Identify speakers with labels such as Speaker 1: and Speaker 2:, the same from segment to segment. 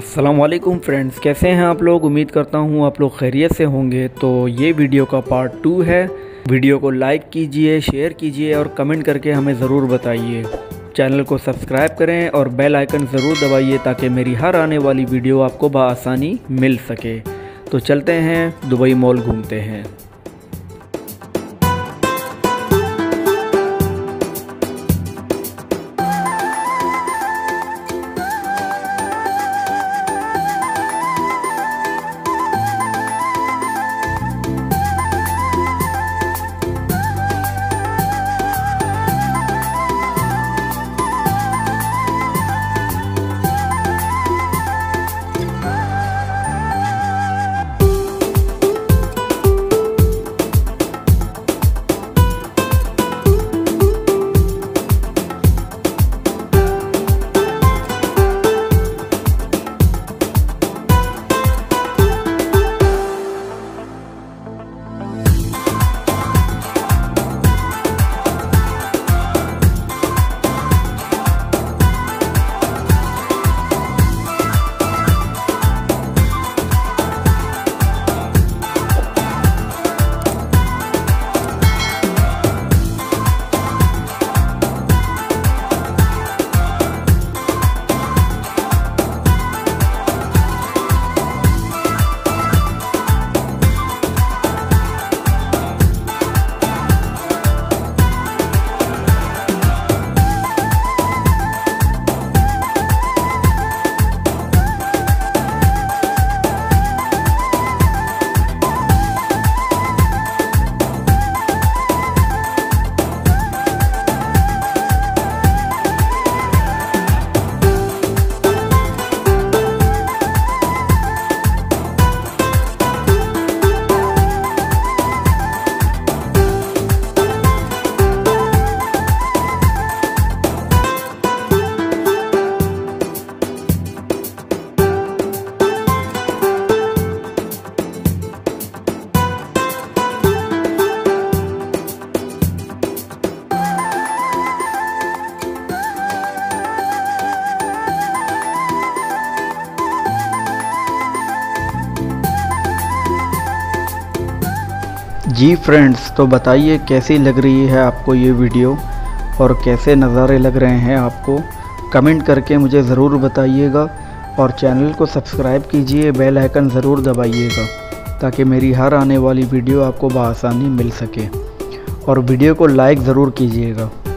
Speaker 1: السلام علیکم فرینڈز، کیسے ہیں آپ لوگ؟ امید کرتا ہوں آپ لوگ خیریت سے ہوں گے۔ تو یہ ویڈیو کا پارٹ ٹو ہے۔ ویڈیو کو لائک کیجیے شیئر کیجیے اور کمنٹ کر کے ہمیں ضرور بتائیے۔ چینل کو سبسکرائب کریں اور بیل آئیکن ضرور دبائیے تاکہ میری ہر آنے والی ویڈیو آپ کو بآسانی مل سکے۔ تو چلتے ہیں دبئی مول گھومتے ہیں۔ جی فرینڈز، تو بتائیے کیسی لگ رہی ہے آپ کو یہ ویڈیو؟ اور کیسے نظارے لگ رہے ہیں آپ کو؟ کمنٹ کر کے مجھے ضرور بتائیے گا، اور چینل کو سبسکرائب کیجیے بیل آئیکن ضرور دبائیے گا، تاکہ میری ہر آنے والی ویڈیو آپ کو بآسانی مل سکے۔ اور ویڈیو کو لائک ضرور کیجیے گا۔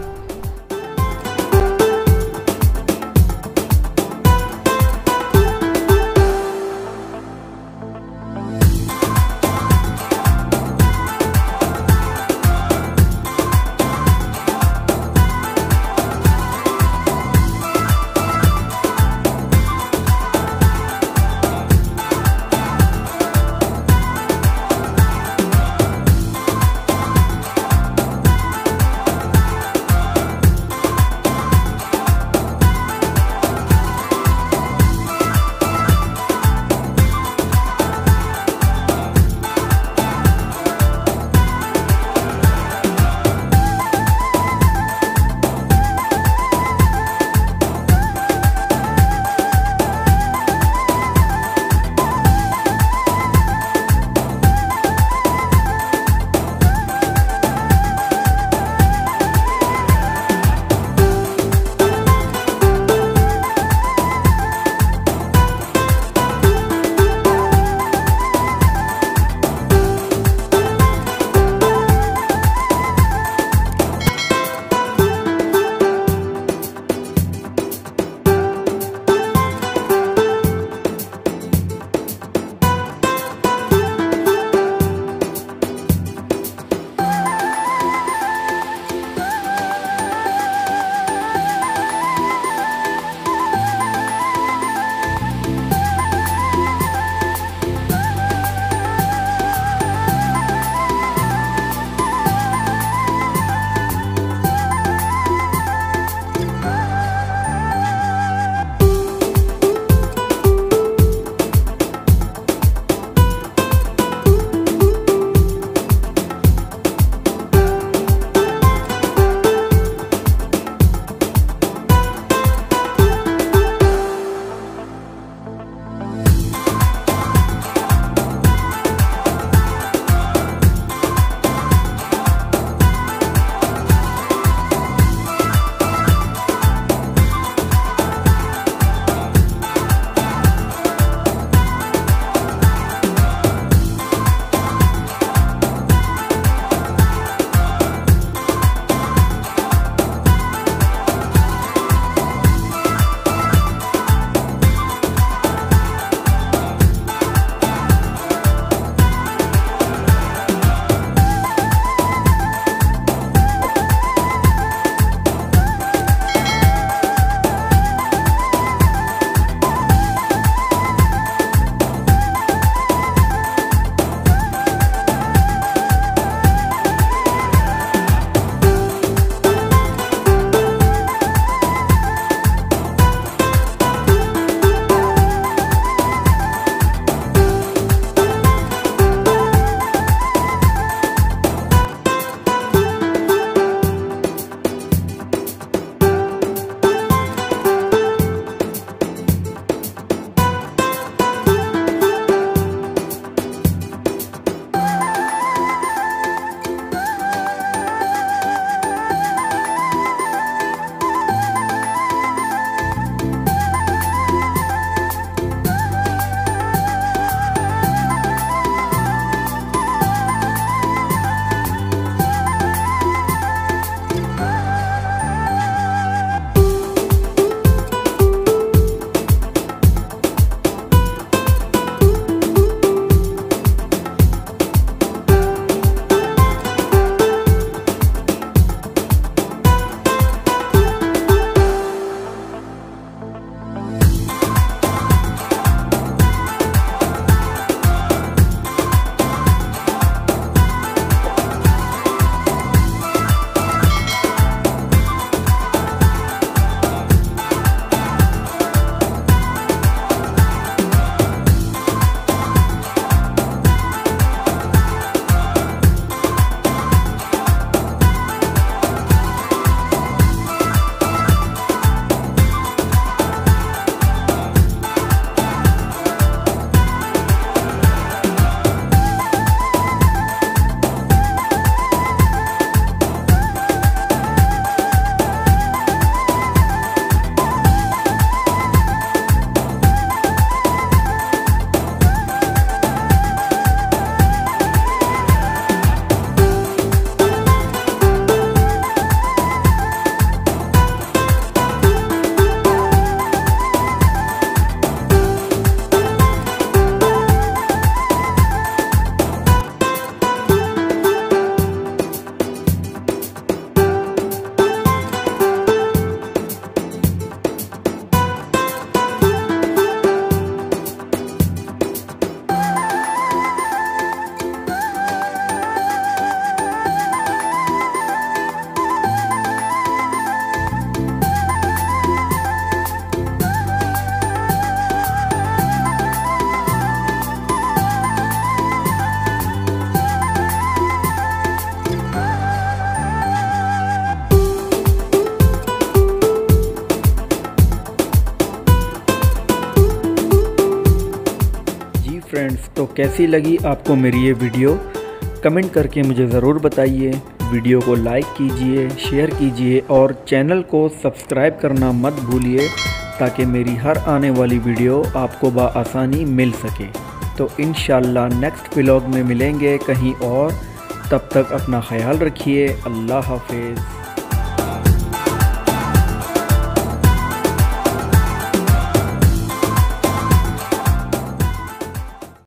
Speaker 1: فرینڈز تو کیسی لگی آپ کو میری یہ ویڈیو کمنٹ کر کے مجھے ضرور بتائیے۔ ویڈیو کو لائک کیجیے شیئر کیجیے اور چینل کو سبسکرائب کرنا مت بھولیے تاکہ میری ہر آنے والی ویڈیو آپ کو بآسانی مل سکے۔ تو انشاءاللہ نیکسٹ ولاگ میں ملیں گے کہیں اور۔ تب تک اپنا خیال رکھیے۔ اللہ حافظ۔